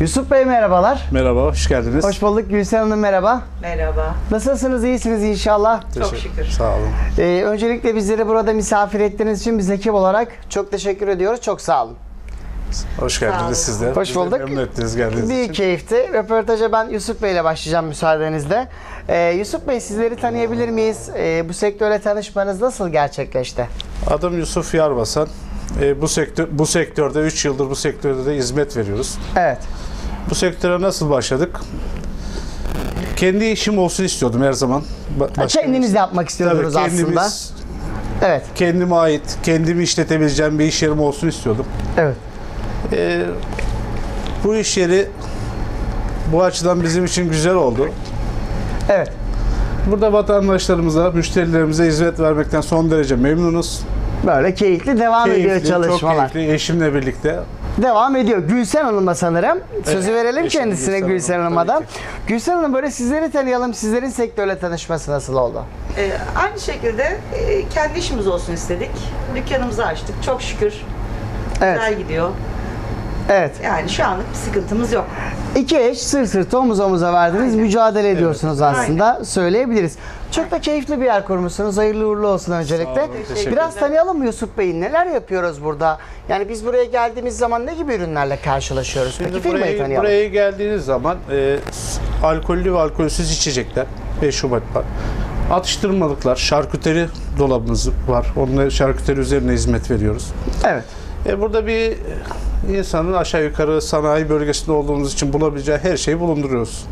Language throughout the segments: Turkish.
Yusuf Bey merhabalar. Merhaba, hoş geldiniz. Hoş bulduk. Gülsen Hanım merhaba. Merhaba. Nasılsınız? İyisiniz inşallah. Çok şükür. Sağ olun. Ee, öncelikle bizleri burada misafir ettiğiniz için biz ekip olarak çok teşekkür ediyoruz. Çok sağ olun. Hoş geldiniz siz de. Hoş Bizi bulduk. Memnun ettiniz geldiğiniz Bir için. keyifti. Röportaja ben Yusuf Bey ile başlayacağım müsaadenizle. Ee, Yusuf Bey sizleri tanıyabilir miyiz? Ee, bu sektörle tanışmanız nasıl gerçekleşti? Adım Yusuf Yarbasan. Ee, bu sektör bu sektörde 3 yıldır bu sektörde de hizmet veriyoruz. Evet. Bu sektöre nasıl başladık? Kendi işim olsun istiyordum her zaman. Ba- başka Kendiniz bir- yapmak Tabii istiyordunuz kendimiz, aslında. Evet. kendime ait, kendimi işletebileceğim bir iş yerim olsun istiyordum. Evet. Ee, bu iş yeri bu açıdan bizim için güzel oldu. Evet. Burada vatandaşlarımıza, müşterilerimize hizmet vermekten son derece memnunuz. Böyle keyifli devam ediyor Keyifli, çalışmalar. Çok keyifli. Eşimle birlikte. Devam ediyor. Gülsen Hanım'a sanırım. Sözü Evet, verelim eşim kendisine Gülsen Gülsen Hanım, Hanım'a da. tabii Gülsen Hanım böyle sizleri tanıyalım. Sizlerin sektörle tanışması nasıl oldu? Ee, aynı şekilde e, kendi işimiz olsun istedik. Dükkanımızı açtık. Çok şükür. Evet. Güzel gidiyor. Evet. Yani şu anlık bir sıkıntımız yok. İki eş sırt sırta omuz omuza verdiniz. Aynen. Mücadele ediyorsunuz aslında. Söyleyebiliriz. Çok da keyifli bir yer kurmuşsunuz. Hayırlı uğurlu olsun öncelikle. olun, Biraz tanıyalım mı Yusuf Bey? Neler yapıyoruz burada? Yani biz buraya geldiğimiz zaman ne gibi ürünlerle karşılaşıyoruz? Peki Şimdi firmayı buraya, tanıyalım. buraya geldiğiniz zaman e, alkollü ve alkolsüz içecekler, meşrubat var. Atıştırmalıklar, şarküteri dolabımız var. Onunla şarküteri üzerine hizmet veriyoruz. Evet. E, burada bir insanın aşağı yukarı sanayi bölgesinde olduğumuz için bulabileceği her şeyi bulunduruyoruz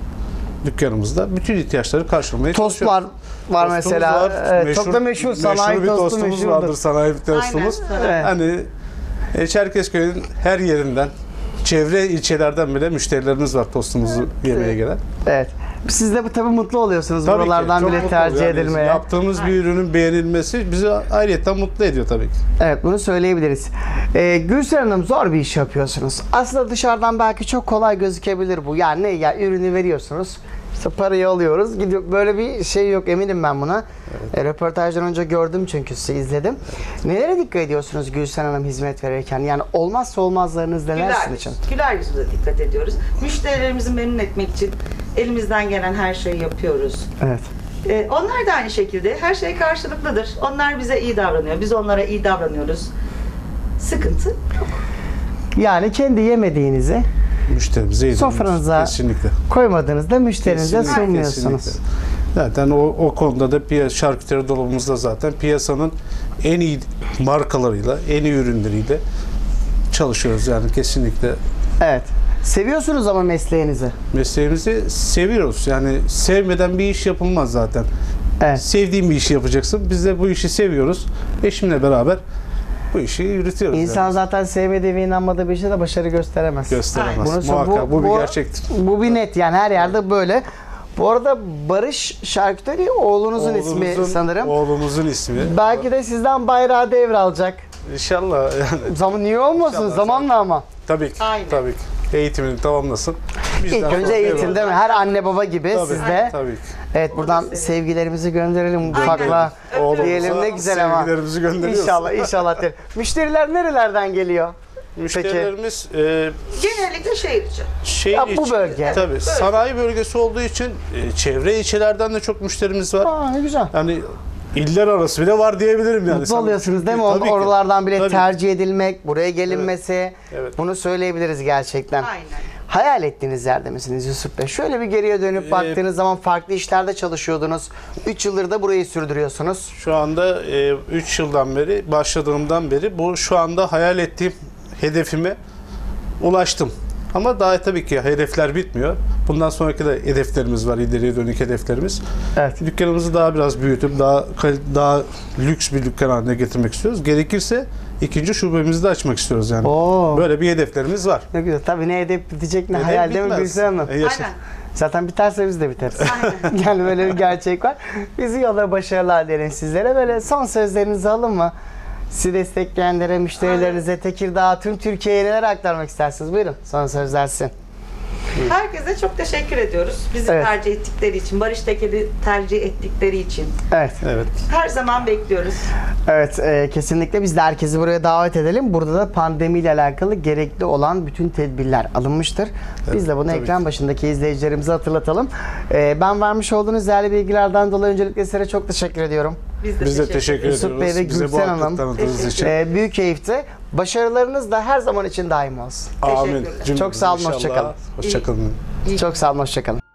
dükkanımızda. Bütün ihtiyaçları karşılamaya çalışıyoruz. var Tostumuz mesela. var. Evet, Meşhur- çok da meşhur. Sanayi bir tostu tostumuz meşhurdur. vardır sanayi bir tostumuz. Aynen. Evet. Hani e, Çerkezköy'ün her yerinden çevre ilçelerden bile müşterilerimiz var tostumuzu yemeye gelen. Evet. Siz de bu tabii mutlu oluyorsunuz Tabii ki, buralardan çok bile tercih. Yani edilmeye. Yaptığımız bir ürünün beğenilmesi bizi ayrıyetten mutlu ediyor tabii ki. Evet bunu söyleyebiliriz. Ee, Gülsen Hanım zor bir iş yapıyorsunuz. Aslında dışarıdan belki çok kolay gözükebilir bu. Yani ne ya ürünü veriyorsunuz. İşte parayı alıyoruz. Gidiyor. Böyle bir şey yok eminim ben buna. E, röportajdan önce gördüm çünkü sizi izledim. Nelere dikkat ediyorsunuz Gülsen Hanım hizmet verirken? Yani olmazsa olmazlarınız neler sizin için? güler yüzle dikkat ediyoruz. Müşterilerimizi memnun etmek için elimizden gelen her şeyi yapıyoruz. Evet. Ee, onlar da aynı şekilde her şey karşılıklıdır. Onlar bize iyi davranıyor. Biz onlara iyi davranıyoruz. Sıkıntı yok. Yani kendi yemediğinizi Müşterimize yediriyoruz. Sofranıza Kesinlikle. koymadığınızda müşterinize Kesinlikle, sunmuyorsunuz. kesinlikle. Zaten o, o konuda da şarküteri dolabımızda zaten piyasanın en iyi markalarıyla, en iyi ürünleriyle çalışıyoruz yani kesinlikle. Evet. Seviyorsunuz ama mesleğinizi. Mesleğimizi seviyoruz. Yani sevmeden bir iş yapılmaz zaten. Evet. Sevdiğin bir işi yapacaksın. Biz de bu işi seviyoruz. Eşimle beraber bu işi yürütüyoruz. İnsan yani. zaten sevmediği ve inanmadığı bir işte de başarı gösteremez. gösteremez. Bunu sor- Muhakkak bu, bir gerçektir. Bu bir net yani her yerde böyle. Bu arada Barış Şarküteri oğlunuzun ismi Oğlumuzun- sanırım. Oğlumuzun ismi. Belki de sizden bayrağı devralacak. İnşallah yani. Zaman niye olmasın? İnşallah. Zamanla ama. Tabii ki. Aynen. Tabii ki. Eğitimini tamamlasın. Bizden İlk sonra önce eğitim devam. değil mi? Her anne baba gibi Tabii, sizde. Tabii ki. Evet buradan sevgilerimizi gönderelim ufakla. Oğlumuza Diyelim ne güzel ama. sevgilerimizi gönderiyoruz. İnşallah inşallah. diyelim. Müşteriler nerelerden geliyor? Müşterilerimiz e, Genellikle şehir içi. şehir Ya bu içi- bölge. Tabii sanayi bölgesi olduğu için e, çevre ilçelerden de çok müşterimiz var. Aa ne güzel. Yani iller arası bile var diyebilirim yani. Mutlu Sana- oluyorsunuz değil mi? Tabii ki. Oralardan bile Tabii. tercih edilmek, buraya gelinmesi. Evet. Bunu söyleyebiliriz gerçekten. Aynen. Hayal ettiğiniz yerde misiniz Yusuf Bey? Şöyle bir geriye dönüp Ee, baktığınız zaman farklı işlerde çalışıyordunuz. 3 yıldır da burayı sürdürüyorsunuz. Şu anda 3 yıldan beri başladığımdan beri bu şu anda hayal ettiğim hedefime ulaştım. Ama daha tabii ki hedefler bitmiyor. Bundan sonraki de hedeflerimiz var, ileriye dönük hedeflerimiz. Evet. Dükkanımızı daha biraz büyütüp daha daha lüks bir dükkan haline getirmek istiyoruz. Gerekirse ikinci şubemizi de açmak istiyoruz yani. Oo. Böyle bir hedeflerimiz var. Ne güzel. Tabii ne hedef bitecek ne Hedef hayal değil mi bitmez. Gülsen Hanım? E, yaşa- Aynen. Zaten biterse biz de biteriz. Aynen. yani böyle bir gerçek var. Bizi yola başarılar dilerim sizlere. Böyle son sözlerinizi alın mı? Sizi destekleyenlere, müşterilerinize, Tekirdağ, tüm Türkiye'ye neler aktarmak istersiniz? Buyurun son sözler sizin. Herkese çok teşekkür ediyoruz. Bizi Evet. tercih ettikleri için, Barış Tekel'i tercih ettikleri için. Evet. Evet. Her zaman bekliyoruz. Evet e, kesinlikle biz de herkesi buraya davet edelim. Burada da pandemiyle alakalı gerekli olan bütün tedbirler alınmıştır. Biz de bunu tabii ekran ki. başındaki izleyicilerimize hatırlatalım. E, ben vermiş olduğunuz değerli bilgilerden dolayı öncelikle sizlere çok teşekkür ediyorum. Biz de Biz de teşekkür Yusuf ediyoruz. Bey ve Bize bu Gülsen Hanım. tanıdığınız için. E, büyük keyifti. Başarılarınız da her zaman için daim olsun. Amin. Teşekkürler. Çok sağ olun, inşallah. hoşça kalın. Hoşça kalın. İyi Çok sağ olun, hoşçakalın.